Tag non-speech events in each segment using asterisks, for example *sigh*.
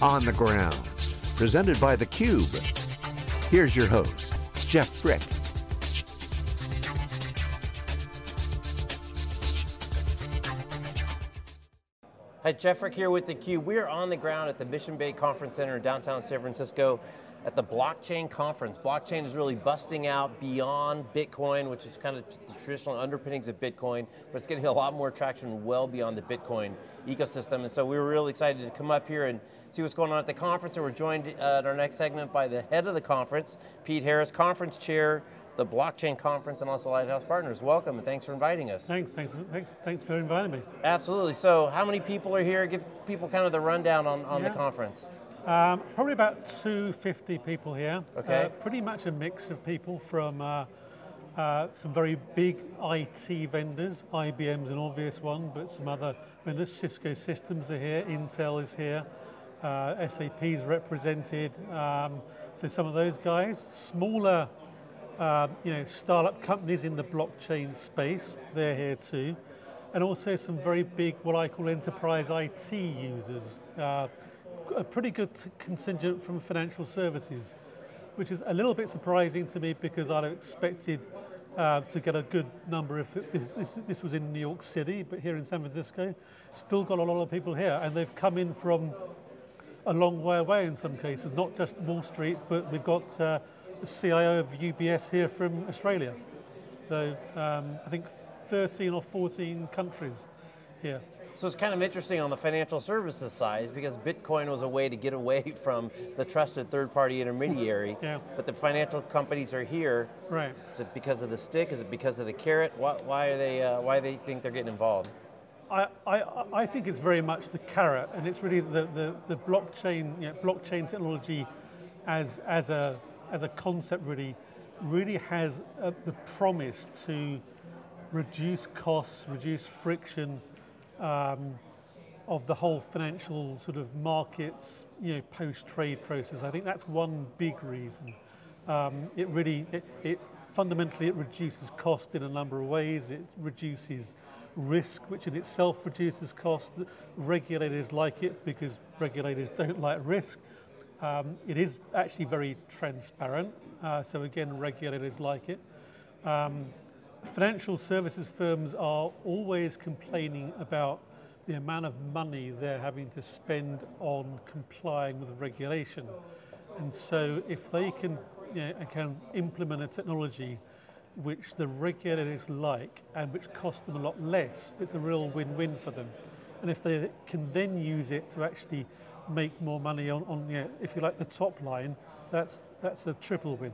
On the Ground, presented by theCUBE. Here's your host, Jeff Frick. Hi, Jeff Frick here with theCUBE. We are on the ground at the Mission Bay Conference Center in downtown San Francisco at the blockchain conference. Blockchain is really busting out beyond Bitcoin, which is kind of the traditional underpinnings of Bitcoin, but it's getting a lot more traction well beyond the Bitcoin ecosystem. And so we were really excited to come up here and see what's going on at the conference. And we're joined uh, at our next segment by the head of the conference, Pete Harris, conference chair, the Blockchain Conference and also Lighthouse Partners. Welcome and thanks for inviting us. Thanks, thanks, thanks, thanks for inviting me. Absolutely, so how many people are here? Give people kind of the rundown on, on yeah. the conference. Um, probably about 250 people here. Okay. Uh, pretty much a mix of people from uh, uh, some very big IT vendors, IBM's an obvious one, but some other vendors, Cisco Systems are here, Intel is here, uh, SAP's represented, um, so some of those guys. Smaller um, you know, startup companies in the blockchain space, they're here too. And also some very big, what I call enterprise IT users. A pretty good contingent from financial services, which is a little bit surprising to me because I'd have expected uh, to get a good number if this, this, this, was in New York City, but here in San Francisco, still got a lot of people here, and they've come in from a long way away in some cases, not just Wall Street, but we've got uh, the CIO of UBS here from Australia. So um, I think 13 or 14 countries here. So it's kind of interesting on the financial services side because Bitcoin was a way to get away *laughs* from the trusted third-party intermediary, yeah. but the financial companies are here. Right. Is it because of the stick? Is it because of the carrot? Why, why are they? Uh, why do they think they're getting involved? I, I, I think it's very much the carrot, and it's really the, the, the blockchain, you know, blockchain technology as, as a as a concept really, really has uh, the promise to reduce costs, reduce friction um, of the whole financial sort of markets, you know, post-trade process. I think that's one big reason. Um, it really, it, it, fundamentally it reduces cost in a number of ways. It reduces risk, which in itself reduces cost. Regulators like it because regulators don't like risk. Um, it is actually very transparent, uh, so again, regulators like it. Um, financial services firms are always complaining about the amount of money they're having to spend on complying with regulation. And so if they can, you know, can implement a technology which the regulators like and which costs them a lot less, it's a real win-win for them. And if they can then use it to actually make more money on, on you know, if you like, the top line, that's, that's a triple win.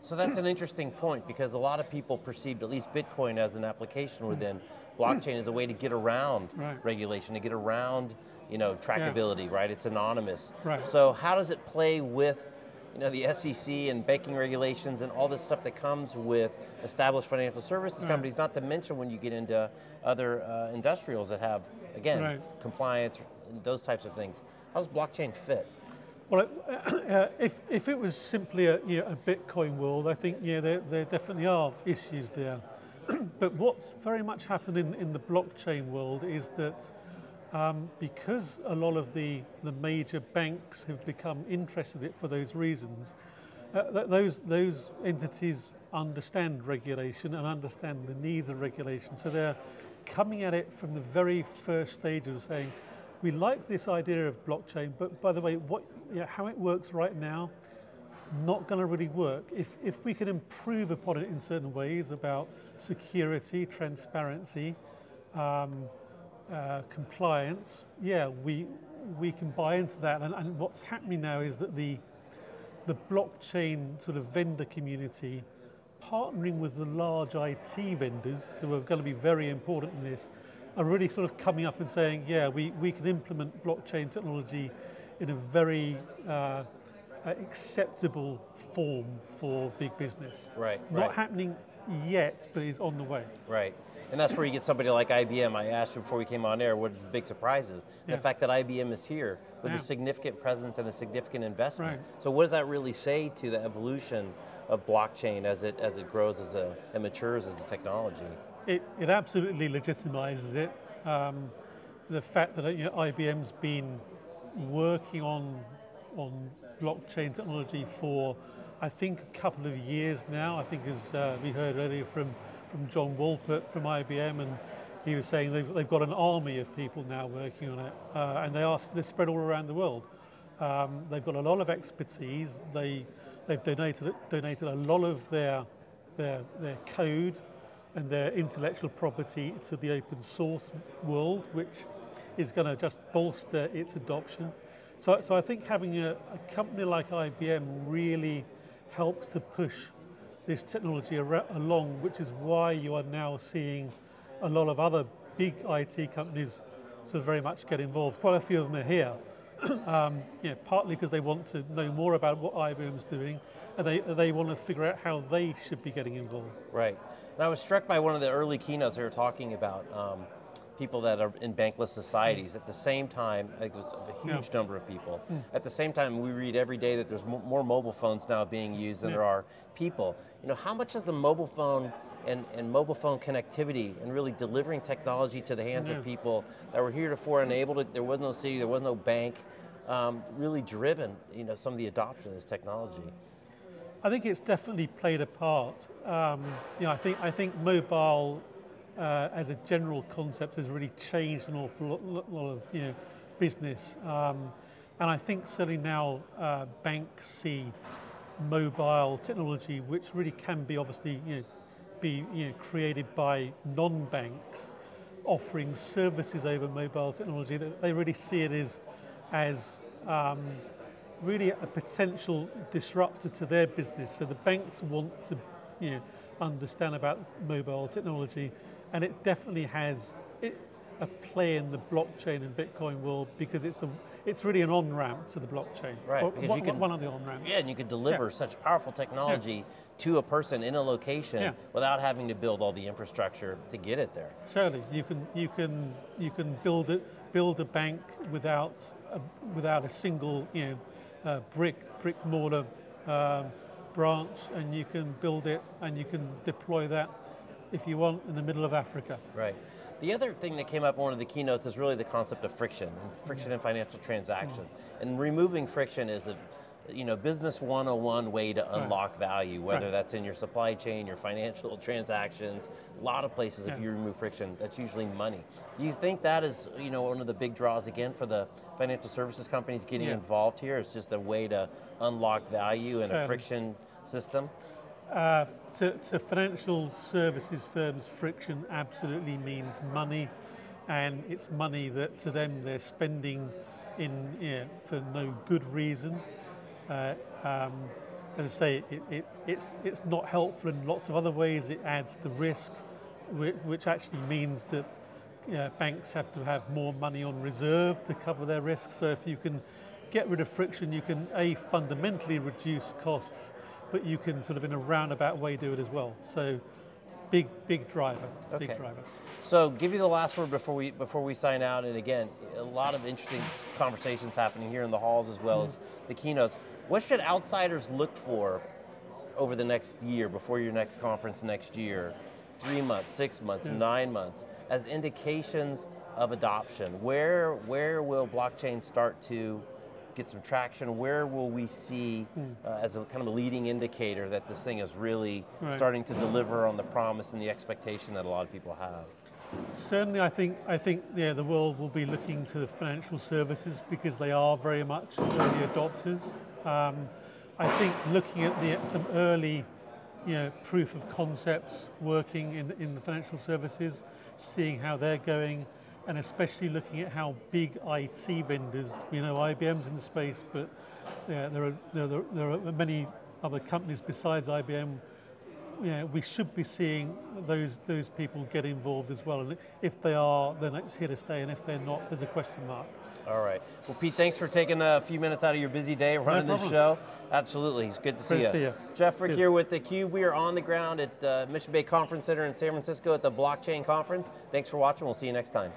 So that's an interesting point because a lot of people perceived at least Bitcoin as an application within blockchain as a way to get around right. regulation, to get around you know, trackability, yeah. right? It's anonymous. Right. So how does it play with you know, the SEC and banking regulations and all this stuff that comes with established financial services right. companies, not to mention when you get into other uh, industrials that have, again, compliance, those types of things. How does blockchain fit? Well, uh, if, if it was simply a, you know, a Bitcoin world, I think yeah, there, there definitely are issues there. *clears throat* but what's very much happened in, in the blockchain world is that um, because a lot of the, the major banks have become interested in it for those reasons, uh, those, those entities understand regulation and understand the needs of regulation. So they're coming at it from the very first stage of saying, we like this idea of blockchain, but by the way, what, you know, how it works right now, not going to really work. If, if we can improve upon it in certain ways about security, transparency, um, uh, compliance, yeah, we, we can buy into that. And, and what's happening now is that the, the blockchain sort of vendor community partnering with the large IT vendors who are going to be very important in this are really sort of coming up and saying, yeah, we, we can implement blockchain technology in a very uh, acceptable form for big business. Right. Not right. happening yet, but is on the way. Right. And that's where you get somebody like IBM. I asked you before we came on air, what is the big surprises? Yeah. The fact that IBM is here with yeah. a significant presence and a significant investment. Right. So what does that really say to the evolution of blockchain as it, as it grows as a, and matures as a technology? It, it absolutely legitimizes it. Um, the fact that you know, IBM's been working on on blockchain technology for, I think, a couple of years now. I think as uh, we heard earlier from, from John Wolpert from IBM, and he was saying they've, they've got an army of people now working on it, uh, and they are they're spread all around the world. Um, they've got a lot of expertise. They, they've donated, donated a lot of their, their, their code and their intellectual property to the open source world, which is going to just bolster its adoption. So, so I think having a, a company like IBM really helps to push this technology along, which is why you are now seeing a lot of other big IT companies sort of very much get involved. Quite a few of them are here, *clears throat* um, partly because they want to know more about what IBM's doing, and they, they want to figure out how they should be getting involved. Right. And I was struck by one of the early keynotes they were talking about. Um, people that are in bankless societies. At the same time, it was a huge yeah. number of people. Mm. At the same time, we read every day that there's more mobile phones now being used than yeah. there are people. You know, how much is the mobile phone and, and mobile phone connectivity and really delivering technology to the hands of people that were heretofore unable to, there was no city, there was no bank, um, really driven, you know, some of the adoption of this technology? I think it's definitely played a part. Um, you know, I think I think mobile uh, as a general concept has really changed an awful lot, lot of you know, business. Um, and I think certainly now uh, banks see mobile technology, which really can be obviously you know, be you know, created by non-banks, offering services over mobile technology. That they really see it as, as um, really a potential disruptor to their business. So the banks want to you know, understand about mobile technology and it definitely has it, a play in the blockchain and Bitcoin world because it's a it's really an on ramp to the blockchain. Right, or, because one, you can, one of the on ramps. Yeah, and you could deliver yeah. such powerful technology yeah. to a person in a location yeah. without having to build all the infrastructure to get it there. Certainly, you can you can you can build it build a bank without a, without a single you know uh, brick brick mortar um, branch, and you can build it and you can deploy that if you want, in the middle of Africa. Right. The other thing that came up in one of the keynotes is really the concept of friction, and friction in financial transactions. Mm. And removing friction is a you know, business 101 way to unlock right. value, whether right. that's in your supply chain, your financial *laughs* transactions, a lot of places yeah. if you remove friction, that's usually money. Do you think that is, you know, one of the big draws again for the financial services companies getting yeah. involved here? It's just a way to unlock value in a friction system? Uh, to, to, financial services firms, friction absolutely means money, and it's money that to them they're spending in you know, for no good reason. Uh, um, as I say, it, it, it's, it's not helpful in lots of other ways. It adds to risk, which, which actually means that you know, banks have to have more money on reserve to cover their risks. So if you can get rid of friction, you can a fundamentally reduce costs but you can sort of in a roundabout way do it as well. So big, big driver, okay. big driver. So give you the last word before we before we sign out. And again, a lot of interesting conversations happening here in the halls as well mm. as the keynotes. What should outsiders look for over the next year, before your next conference next year? Three months, six months, yeah. nine months, as indications of adoption. Where where will blockchain start to get some traction? Where will we see, hmm. uh, as a kind of a leading indicator, that this thing is really right. starting to deliver on the promise and the expectation that a lot of people have? Certainly, I think I think yeah, the world will be looking to the financial services because they are very much early adopters. Um, I think looking at the, some early you know, proof of concepts working in, in the financial services, seeing how they're going, and especially looking at how big IT vendors, you know, IBM's in the space, but yeah, there, are, there, there are many other companies besides IBM. Know, we should be seeing those those people get involved as well. And if they are, then it's here to stay. And if they're not, there's a question mark. All right. Well, Pete, thanks for taking a few minutes out of your busy day running no this show. Absolutely. It's good to see, good you. See you. Jeff Frick here with theCUBE. We are on the ground at uh, Mission Bay Conference Center in San Francisco at the Blockchain Conference. Thanks for watching. We'll see you next time.